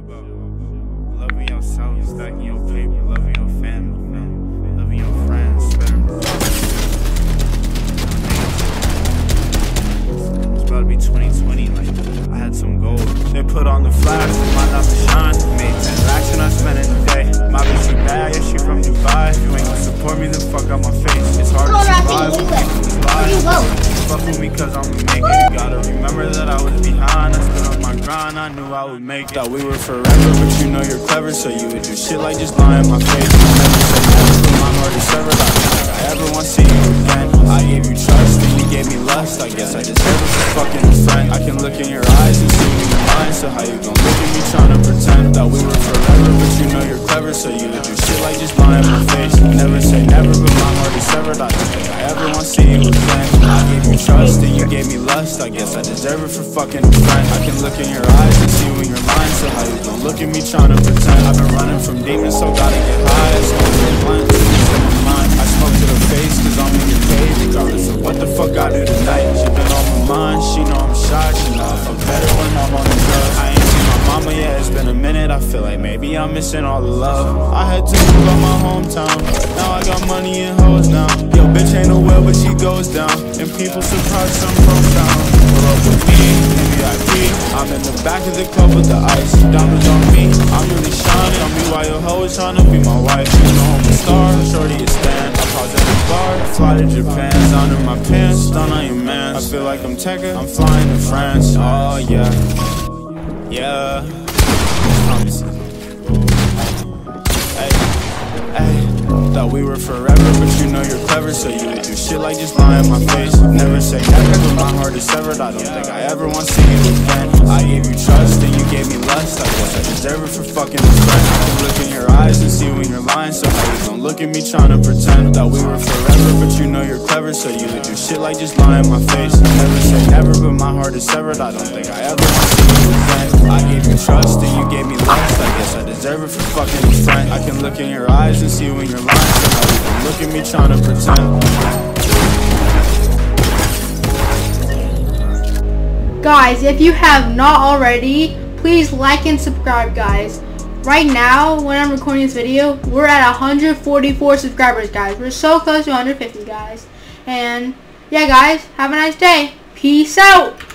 about loving yourself, stacking your paper, loving your family, man. loving your friends, It's about to be 2020, like I had some gold. They put on the flash, might not shine. Made transaction, I spent it a day. My bitch, she bad, yeah, she from Dubai. If you ain't gonna support me, then fuck out my face. It's hard to survive when people just lie. Fuck with me cause I'ma. You gotta remember that I was behind. I stood on my grind, I knew I would make it. Thought we were forever, but you know you're clever, so you would do shit like just lie in my face. Never say never, but my heart is severed. I I ever want to see you again. I gave you trust, and you gave me lust. I guess I deserve it fucking a friend. I can look in your eyes and see in your. So how you gon' look at me trying to pretend that we were forever, but you know you're clever, so you would do shit like just lie in my face. Never say never, but my heart is severed. I See you again. I gave you trust, and you gave me lust. I guess I deserve it for fucking a friend. I can look in your eyes and see when you're lying. So how you gon' look at me trying to pretend? I've been running from demons, so gotta get high. Minute. I feel like maybe I'm missing all the love. I had to move out my hometown. Now I got money and hoes now. Yo, bitch ain't no well, but she goes down. And people surprised I'm profound. Pull up with me, VIP. I'm in the back of the club with the ice. Diamonds on me, I'm really shining. Tell me why your hoe is trying to be my wife. You know I'm a star, shorty is stand. I pause at the bar, I fly to Japan. Down in my pants, stun on your man. I feel like I'm Tekka, I'm flying to France. Oh yeah, yeah. Promise. Hey, hey. Thought we were forever, but you know you're clever, so you do shit like just lie in my face. Never say never, but my heart is severed. I don't think I ever want to see you again. I gave you trust, and you gave me lust. I guess I deserve it for fucking a friend. I can look in your eyes and see when you're lying, so you gon' look at me trying to pretend that we were forever, but you know you're clever, so you do shit like just lie in my face. Never say never, but my heart is severed. I don't think I ever. I gave you trust, and you gave me lust. I guess I deserve it for fucking a friend. I can look in your eyes and see when you're lying. So how you gon' look at me trying to pretend? Guys, if you have not already, please like and subscribe, guys. Right now, when I'm recording this video, we're at 144 subscribers, guys. We're so close to 150, guys. And, yeah, guys, have a nice day. Peace out.